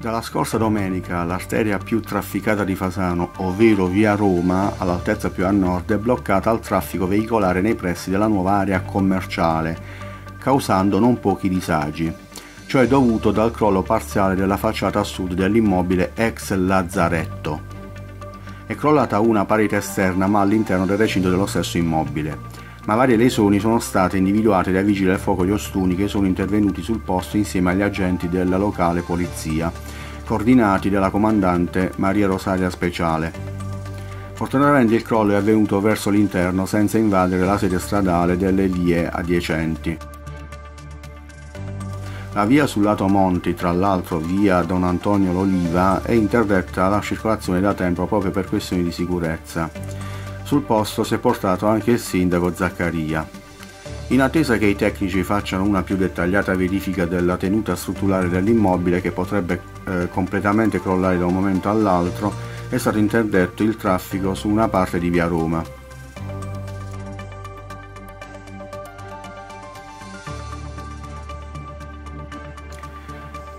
Dalla scorsa domenica l'arteria più trafficata di Fasano, ovvero via Roma, all'altezza più a nord, è bloccata al traffico veicolare nei pressi della nuova area commerciale, causando non pochi disagi. Ciò è dovuto dal crollo parziale della facciata a sud dell'immobile ex Lazzaretto. È crollata una parete esterna ma all'interno del recinto dello stesso immobile ma varie lesioni sono state individuate dai vigili del fuoco di Ostuni che sono intervenuti sul posto insieme agli agenti della locale polizia, coordinati dalla comandante Maria Rosaria Speciale. Fortunatamente il crollo è avvenuto verso l'interno senza invadere la sede stradale delle vie adiacenti. La via sul lato Monti, tra l'altro via Don Antonio L'Oliva, è interdetta alla circolazione da tempo proprio per questioni di sicurezza. Sul posto si è portato anche il sindaco Zaccaria. In attesa che i tecnici facciano una più dettagliata verifica della tenuta strutturale dell'immobile che potrebbe eh, completamente crollare da un momento all'altro, è stato interdetto il traffico su una parte di via Roma.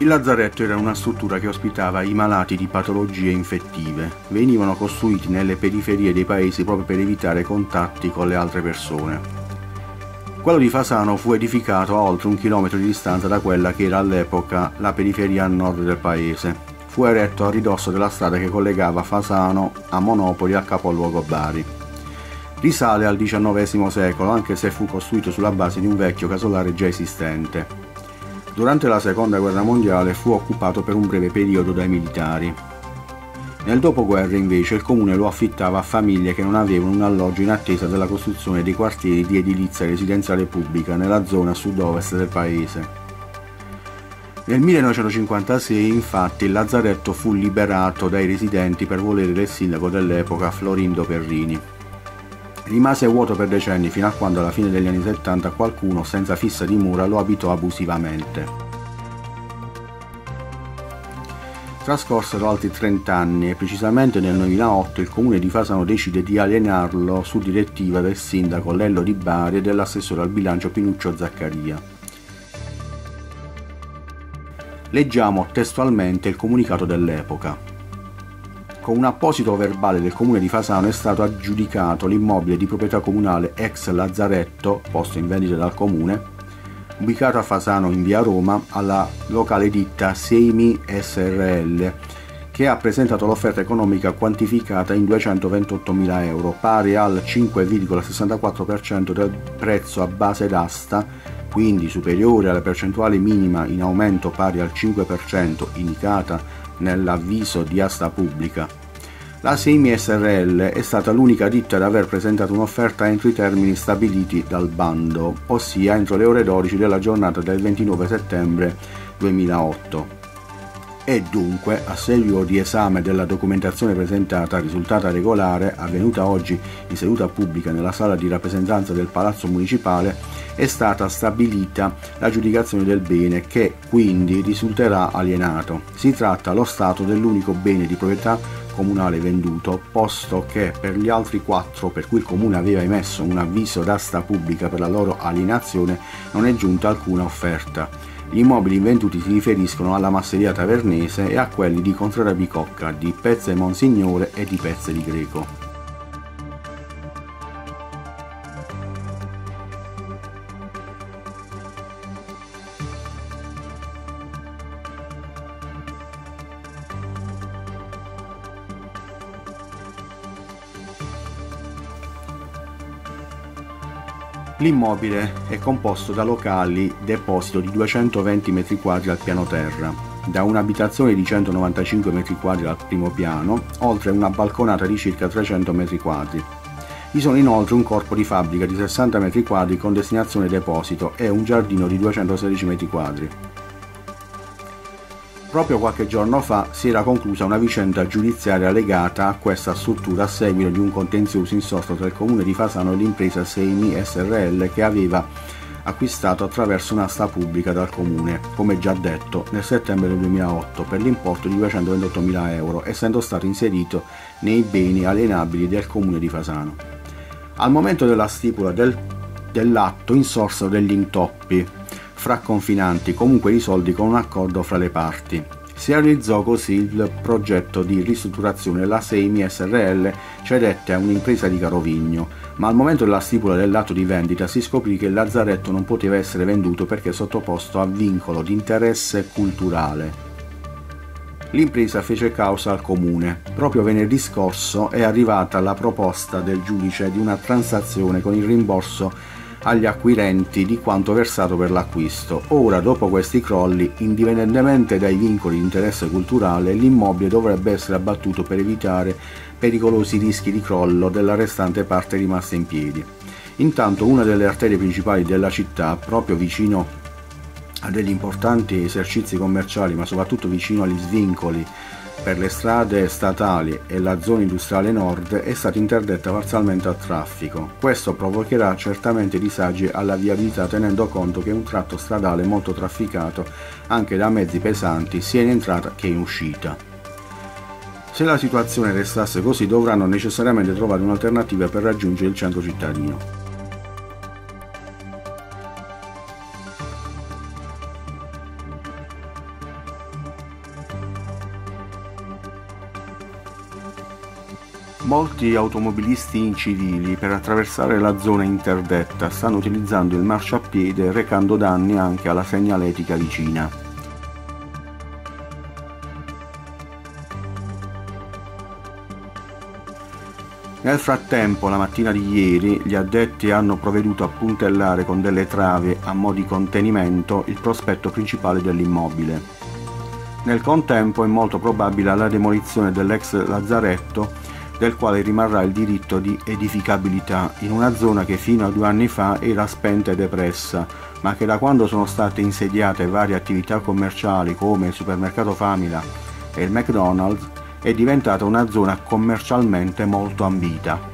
Il lazzaretto era una struttura che ospitava i malati di patologie infettive. Venivano costruiti nelle periferie dei paesi proprio per evitare contatti con le altre persone. Quello di Fasano fu edificato a oltre un chilometro di distanza da quella che era all'epoca la periferia a nord del paese. Fu eretto a ridosso della strada che collegava Fasano a Monopoli al capoluogo Bari. Risale al XIX secolo anche se fu costruito sulla base di un vecchio casolare già esistente. Durante la seconda guerra mondiale fu occupato per un breve periodo dai militari. Nel dopoguerra invece il comune lo affittava a famiglie che non avevano un alloggio in attesa della costruzione dei quartieri di edilizia residenziale pubblica nella zona sud-ovest del paese. Nel 1956 infatti il lazzaretto fu liberato dai residenti per volere del sindaco dell'epoca Florindo Perrini. Rimase vuoto per decenni fino a quando alla fine degli anni 70 qualcuno senza fissa dimora lo abitò abusivamente. Trascorsero altri 30 anni e precisamente nel 2008 il comune di Fasano decide di alienarlo su direttiva del sindaco Lello Di Bari e dell'assessore al bilancio Pinuccio Zaccaria. Leggiamo testualmente il comunicato dell'epoca. Con un apposito verbale del comune di Fasano è stato aggiudicato l'immobile di proprietà comunale ex Lazzaretto, posto in vendita dal comune, ubicato a Fasano in via Roma, alla locale ditta Semi SRL, che ha presentato l'offerta economica quantificata in 228.000 euro, pari al 5,64% del prezzo a base d'asta, quindi superiore alla percentuale minima in aumento pari al 5% indicata nell'avviso di asta pubblica. La Semi SRL è stata l'unica ditta ad aver presentato un'offerta entro i termini stabiliti dal bando, ossia entro le ore 12 della giornata del 29 settembre 2008 e dunque, a seguito di esame della documentazione presentata risultata regolare, avvenuta oggi in seduta pubblica nella sala di rappresentanza del Palazzo Municipale, è stata stabilita l'aggiudicazione del bene che quindi risulterà alienato. Si tratta allo Stato dell'unico bene di proprietà comunale venduto, posto che per gli altri quattro per cui il comune aveva emesso un avviso d'asta pubblica per la loro alienazione non è giunta alcuna offerta. Gli immobili venduti si riferiscono alla masseria tavernese e a quelli di Contrada Bicocca, di Pezze Monsignore e di Pezze di Greco. L'immobile è composto da locali deposito di 220 m2 al piano terra, da un'abitazione di 195 m2 al primo piano, oltre a una balconata di circa 300 m2. Vi sono inoltre un corpo di fabbrica di 60 m2 con destinazione deposito e un giardino di 216 m2. Proprio qualche giorno fa si era conclusa una vicenda giudiziaria legata a questa struttura a seguito di un contenzioso insorto tra il comune di Fasano e l'impresa Seimi SRL che aveva acquistato attraverso un'asta pubblica dal comune, come già detto, nel settembre del 2008 per l'importo di 228.000 euro, essendo stato inserito nei beni alienabili del comune di Fasano. Al momento della stipula del, dell'atto insorsero degli intoppi fra confinanti comunque risolti con un accordo fra le parti. Si realizzò così il progetto di ristrutturazione La Semi SRL cedette a un'impresa di Carovigno, ma al momento della stipula dell'atto di vendita si scoprì che il lazzaretto non poteva essere venduto perché sottoposto a vincolo di interesse culturale. L'impresa fece causa al comune. Proprio venerdì scorso è arrivata la proposta del giudice di una transazione con il rimborso agli acquirenti di quanto versato per l'acquisto. Ora, dopo questi crolli, indipendentemente dai vincoli di interesse culturale, l'immobile dovrebbe essere abbattuto per evitare pericolosi rischi di crollo della restante parte rimasta in piedi. Intanto una delle arterie principali della città, proprio vicino a degli importanti esercizi commerciali, ma soprattutto vicino agli svincoli per le strade statali e la zona industriale nord è stata interdetta parzialmente al traffico. Questo provocherà certamente disagi alla viabilità tenendo conto che è un tratto stradale molto trafficato anche da mezzi pesanti sia in entrata che in uscita. Se la situazione restasse così dovranno necessariamente trovare un'alternativa per raggiungere il centro cittadino. Molti automobilisti incivili per attraversare la zona interdetta stanno utilizzando il marciapiede recando danni anche alla segnaletica vicina. Nel frattempo, la mattina di ieri, gli addetti hanno provveduto a puntellare con delle travi a mo' di contenimento il prospetto principale dell'immobile. Nel contempo è molto probabile la demolizione dell'ex lazzaretto del quale rimarrà il diritto di edificabilità in una zona che fino a due anni fa era spenta e depressa, ma che da quando sono state insediate varie attività commerciali come il supermercato Famila e il McDonald's è diventata una zona commercialmente molto ambita.